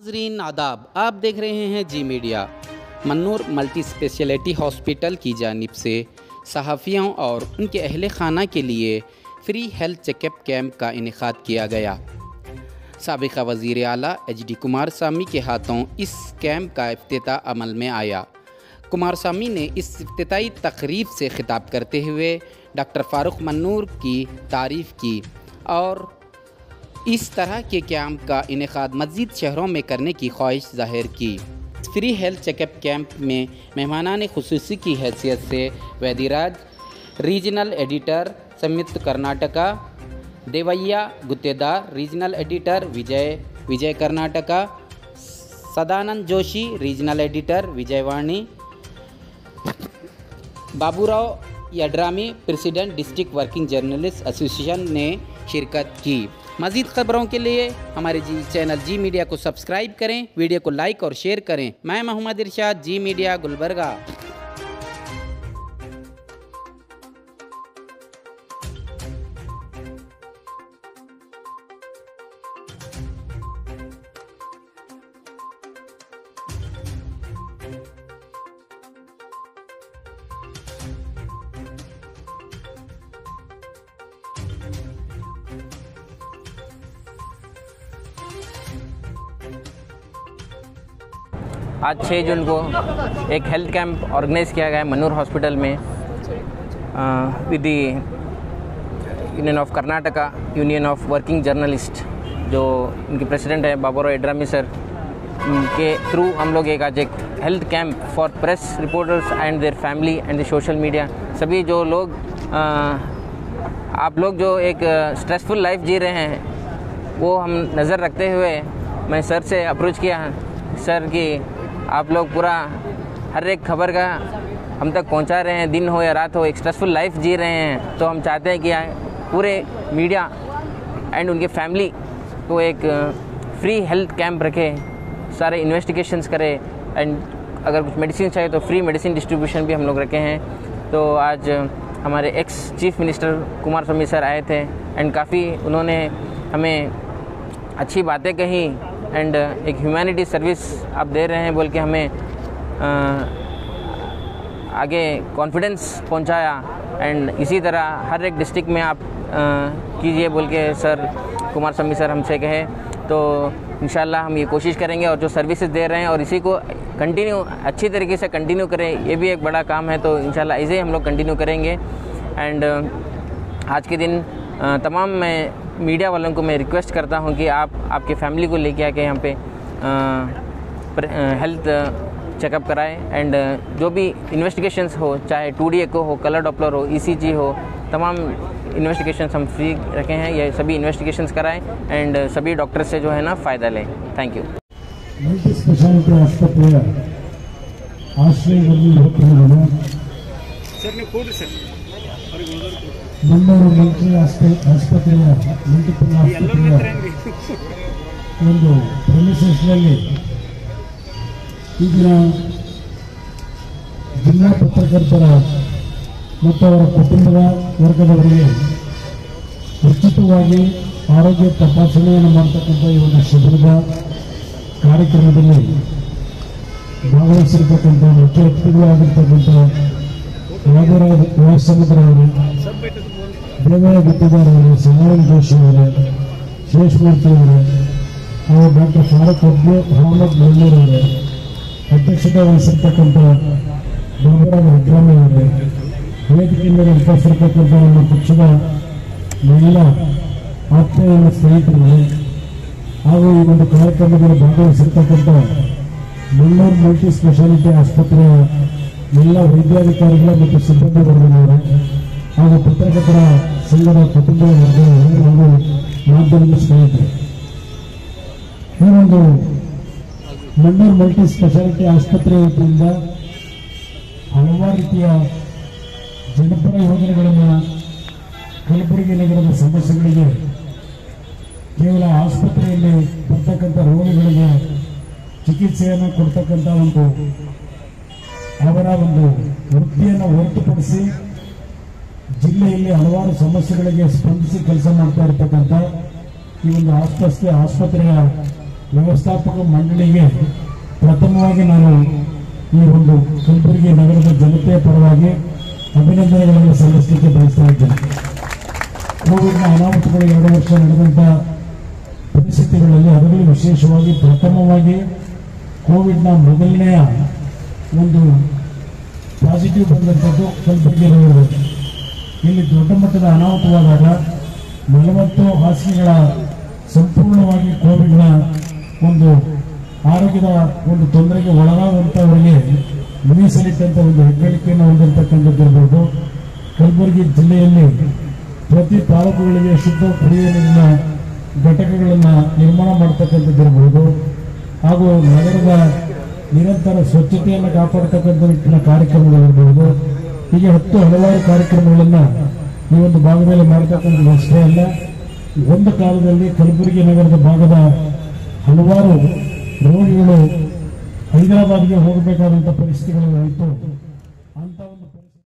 नाजरीन आदाब, आप देख रहे हैं Zee Media. Mannur multi specialty hospital की जानिब से सहाफ़ियों और उनके अहल खाना के लिए फ्री हेल्थ चेकअप कैंप का इनका किया गया। सबका वज़ी अली एच डी कुमार सामी के हाथों इस कैंप का अफ्ताह अमल में आया। कुमार सामी ने इस अफ्ताही तकरीब से ख़िताब करते हुए डॉक्टर फ़ारूक मन्नूर की तारीफ़ की और इस तरह के कैंप का इनका मज़ीद शहरों में करने की ख्वाहिश ज़ाहिर की। फ्री हेल्थ चेकअप कैंप में मेहमानान खसूसी की हैसियत से Vaidiraj, regional editor Samyukta Karnataka, Devaiah Guttedar, regional editor Vijay Vijay Karnataka, Sadanand Joshi, regional editor Vijayavani, Baburao Yadrami, president district working journalist association ने शिरकत की। मज़ीद खबरों के लिए हमारे जी चैनल जी मीडिया को सब्सक्राइब करें, वीडियो को लाइक और शेयर करें। मैं मोहम्मद इरशाद, जी मीडिया, गुलबर्गा। आज 6 जून को एक हेल्थ कैंप ऑर्गेनाइज किया गया है मनूर हॉस्पिटल में। With the union of Karnataka union of working journalist जो इनके प्रेसिडेंट है बाबूराव एड्रामी सर के थ्रू हम लोग एक आज एक health camp for press reporters and their family and the social media सभी जो लोग आ, आप लोग जो एक स्ट्रेसफुल लाइफ जी रहे हैं वो हम नज़र रखते हुए मैं सर से अप्रोच किया। सर कि आप लोग पूरा हर एक खबर का हम तक पहुँचा रहे हैं, दिन हो या रात हो, एक स्ट्रेसफुल लाइफ जी रहे हैं। तो हम चाहते हैं कि पूरे मीडिया एंड उनके फैमिली को एक फ्री हेल्थ कैंप रखे, सारे इन्वेस्टिगेशंस करें एंड अगर कुछ मेडिसिन चाहिए तो फ्री मेडिसिन डिस्ट्रीब्यूशन भी हम लोग रखे हैं। तो आज हमारे ex chief minister Kumaraswamy sir आए थे एंड काफ़ी उन्होंने हमें अच्छी बातें कही। एंड एक ह्यूमैनिटी सर्विस आप दे रहे हैं बोल के हमें आगे कॉन्फिडेंस पहुँचाया। एंड इसी तरह हर एक डिस्ट्रिक्ट में आप कीजिए बोल के सर कुमार स्वामी सर हमसे कहे। तो इन हम ये कोशिश करेंगे और जो सर्विसेज़ दे रहे हैं और इसी को कंटिन्यू अच्छी तरीके से कंटिन्यू करें, ये भी एक बड़ा काम है। तो इन ही हम लोग कंटिन्यू करेंगे। एंड आज के दिन तमाम मैं मीडिया वालों को मैं रिक्वेस्ट करता हूं कि आप आपके फैमिली को लेके आके यहाँ पे हेल्थ चेकअप कराएं एंड जो भी इन्वेस्टिगेशंस हो चाहे टू डी एको हो कलर डॉपलर हो ईसीजी हो तमाम इन्वेस्टिगेशंस हम फ्री रखे हैं ये सभी इन्वेस्टिगेशंस कराएं एंड सभी डॉक्टर से जो है ना फ़ायदा लें थैंक यू ಮಲ್ಟಿ ಸ್ಪೆಷಾಲಿಟಿ ಆಸ್ಪತ್ರೆಯ ಆಶ್ರಯದಲ್ಲಿ ಹೋಗ್ತಿರೋದು ಮಂಗಳೂರು ಮಲ್ಟಿ ಆಸ್ಪತ್ರೆ ಆಸ್ಪತ್ರೆಯ ಮಲ್ಟಿಪಲ್ ಆಸ್ಪತ್ರೆಯ ಒಂದು ಪ್ರೆಮಿಸಸ್ನಲ್ಲಿ ಈಗಿನ ಜಿಲ್ಲಾ ಪತ್ರಕರ್ತರ ಮತ್ತು ಅವರ ಕುಟುಂಬದ ವರ್ಗದವರಿಗೆ ಉಚಿತವಾಗಿ ಆರೋಗ್ಯ ತಪಾಸಣೆಯನ್ನು ಮಾಡ್ತಕ್ಕಂಥ ಈ ಒಂದು ಶಿಬಿರದ ಕಾರ್ಯಕ್ರಮದಲ್ಲಿ ಭಾಗವಹಿಸಿರ್ತಕ್ಕಂಥ ಮುಖ್ಯ ಅತಿಥಿಗಳಾಗಿರ್ತಕ್ಕಂಥ ರಾಜರಾಜ ವಾಸಮುದ್ರ ಅವರು ದೇವಯ್ಯ ಗುತ್ತಿದಾರ್ ಅವರು ಸನಾರನ್ ಜೋಶಿ ಅವರು, ಶೇಷಮೂರ್ತಿ ಅವರು, ಹಾಗೂ ಡಾಕ್ಟರ್ ಫಾರೂಕ್ ಅಬ್ದು ಅಹಮದ್ ಮಲ್ಲೂರ್ ಅವರು, ಅಧ್ಯಕ್ಷತೆ ವಹಿಸಿರ್ತಕ್ಕಂಥ ಬಾಬುರಾವ್ ಹಗ್ರಾಮಿ ಅವರು ವೇದಿಕೆ ಮೇಲೆ ನಮ್ಮ ಪಕ್ಷದ ಎಲ್ಲ ಆತ್ಮೀಯ ಸ್ನೇಹಿತರಿಗೆ ಹಾಗೂ ಈ ಒಂದು ಕಾರ್ಯಕ್ರಮದಲ್ಲಿ ಭಾಗವಹಿಸಿರ್ತಕ್ಕಂಥ ಮಲ್ಲೂರು ಮಲ್ಟಿ ಸ್ಪೆಷಾಲಿಟಿ ಆಸ್ಪತ್ರೆಯ ಎಲ್ಲ ವೈದ್ಯಾಧಿಕಾರಿಗಳ ಮತ್ತು ಸಿಬ್ಬಂದಿ ವರ್ಗದವರು ಹಾಗೂ ಪತ್ರಕರ್ತರ ಸಂಘದ ಕುಟುಂಬ ವರ್ಗದವರು ಹಾಗೂ ಮಾಧ್ಯಮದ ಸ್ನೇಹಿತರು. ಈ ಒಂದು ಮಂಡೂರು ಮಲ್ಟಿ ಸ್ಪೆಷಾಲಿಟಿ ಆಸ್ಪತ್ರೆ ವತಿಯಿಂದ ಹಲವಾರು ರೀತಿಯ ಜನಪರ ಯೋಜನೆಗಳನ್ನು ಕಲಬುರಗಿ ನಗರದ ಸಮಸ್ಯೆಗಳಿಗೆ ಕೇವಲ ಆಸ್ಪತ್ರೆಯಲ್ಲಿ ಬರ್ತಕ್ಕಂಥ ರೋಗಿಗಳಿಗೆ ಚಿಕಿತ್ಸೆಯನ್ನು ಕೊಡ್ತಕ್ಕಂಥ ಒಂದು ಅವರ ಒಂದು ವೃತ್ತಿಯನ್ನು ಹೊರತುಪಡಿಸಿ ಜಿಲ್ಲೆಯಲ್ಲಿ ಹಲವಾರು ಸಮಸ್ಯೆಗಳಿಗೆ ಸ್ಪಂದಿಸಿ ಕೆಲಸ ಮಾಡ್ತಾ ಇರತಕ್ಕಂಥ ಈ ಒಂದು ಆಸ್ಪತ್ರೆ ಆಸ್ಪತ್ರೆಯ ವ್ಯವಸ್ಥಾಪಕ ಮಂಡಳಿಗೆ ಪ್ರಥಮವಾಗಿ ನಾನು ಈ ಒಂದು ಕಲಬುರಗಿ ನಗರದ ಜನತೆಯ ಪರವಾಗಿ ಅಭಿನಂದನೆಗಳನ್ನು ಸಲ್ಲಿಸಲಿಕ್ಕೆ ಬಯಸ್ತಾ ಇದ್ದೇನೆ. ಕೋವಿಡ್ನ ಅನಾಹುತಗಳು ಎರಡು ವರ್ಷ ನಡೆದಂಥ ಪರಿಸ್ಥಿತಿಗಳಲ್ಲಿ ಅದರಲ್ಲಿ ವಿಶೇಷವಾಗಿ ಪ್ರಥಮವಾಗಿ ಕೋವಿಡ್ನ ಮೊದಲನೆಯ ಒಂದು ಪಾಸಿಟಿವ್ ಬಂದಂಥದ್ದು ಕಲಬುರಗಿ ಅವರು ಇಲ್ಲಿ ದೊಡ್ಡ ಮಟ್ಟದ ಅನಾಹುತವಾದಾಗ ನಲವತ್ತು ಹಾಸಿಗೆಗಳ ಸಂಪೂರ್ಣವಾಗಿ ಕೋವಿಡ್ನ ಒಂದು ಆರೋಗ್ಯದ ಒಂದು ತೊಂದರೆಗೆ ಒಳಗಾದಂಥವರಿಗೆ ಮೀಸಲಿಟ್ಟಂಥ ಒಂದು ಹೆಗ್ಗಳಿಕೆಯನ್ನು ಹೊಂದಿರತಕ್ಕಂಥದ್ದಿರ್ಬೋದು ಕಲಬುರಗಿ ಜಿಲ್ಲೆಯಲ್ಲಿ ಪ್ರತಿ ತಾಲೂಕುಗಳಿಗೆ ಶುದ್ಧ ಕುಡಿಯುವ ನೀರಿನ ಘಟಕಗಳನ್ನು ನಿರ್ಮಾಣ ಮಾಡ್ತಕ್ಕಂಥದ್ದಿರ್ಬೋದು ಹಾಗೂ ನಗರದ ನಿರಂತರ ಸ್ವಚ್ಛತೆಯನ್ನು ಕಾಪಾಡ್ತಕ್ಕಂಥ ನಿಟ್ಟಿನ ಕಾರ್ಯಕ್ರಮಗಳಿರ್ಬೋದು ಹೀಗೆ ಹತ್ತು ಹಲವಾರು ಕಾರ್ಯಕ್ರಮಗಳನ್ನು ಈ ಒಂದು ಭಾಗದಲ್ಲಿ ಮಾಡ್ತಕ್ಕಂಥದ್ದು ಅಷ್ಟೇ ಅಲ್ಲ. ಒಂದು ಕಾಲದಲ್ಲಿ ಕಲಬುರಗಿ ನಗರದ ಭಾಗದ ಹಲವಾರು ರೋಗಿಗಳು ಹೈದರಾಬಾದ್ಗೆ ಹೋಗಬೇಕಾದಂಥ ಪರಿಸ್ಥಿತಿಗಳು ಒಂದು